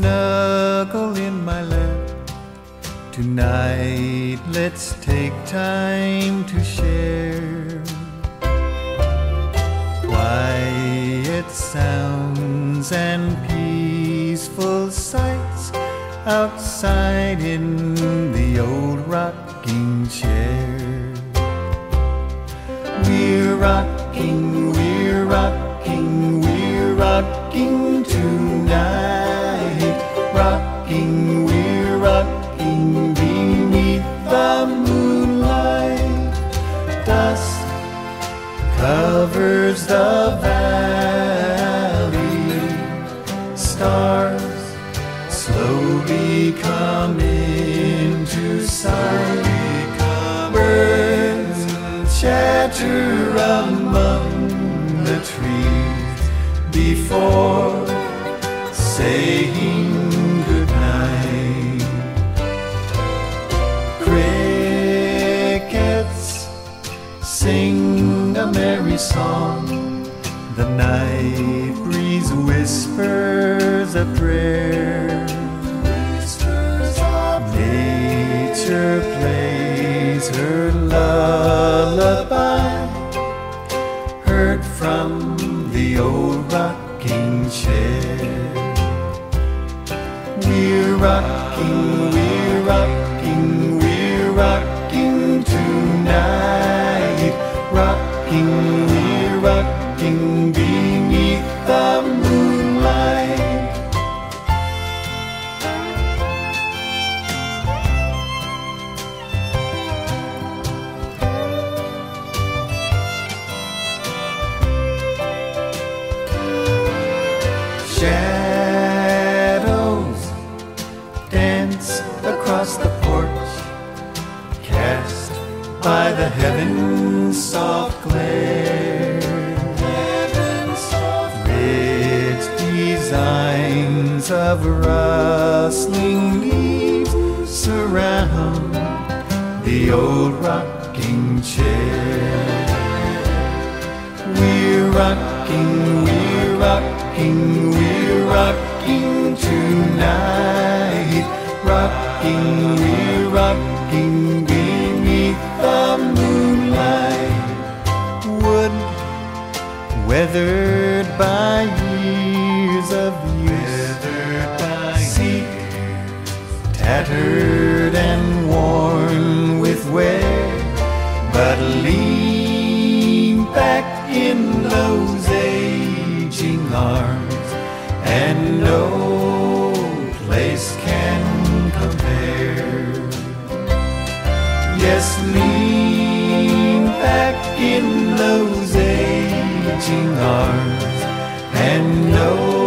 snuggle in my lap. Tonight, let's take time to share quiet sounds and peaceful sights outside in the old rocking chair. We're rocking, we're rocking, we're rocking tonight. Come into sight. Birds chatter among the trees before saying goodnight. Crickets sing a merry song. The night breeze whispers a prayer. Nature plays her lullaby, heard from the old rocking chair. We're rocking, Shadows dance across the porch, cast by the heaven's soft glare. Rich designs of rustling leaves surround the old rocking chair. We're rocking, we're rocking, we're rocking tonight. Rocking, we're rocking beneath the moonlight. Wood weathered by years of use. Sea tattered and worn with wear, but lean back in those arms, and no place can compare. Yes, lean back in those aging arms, and no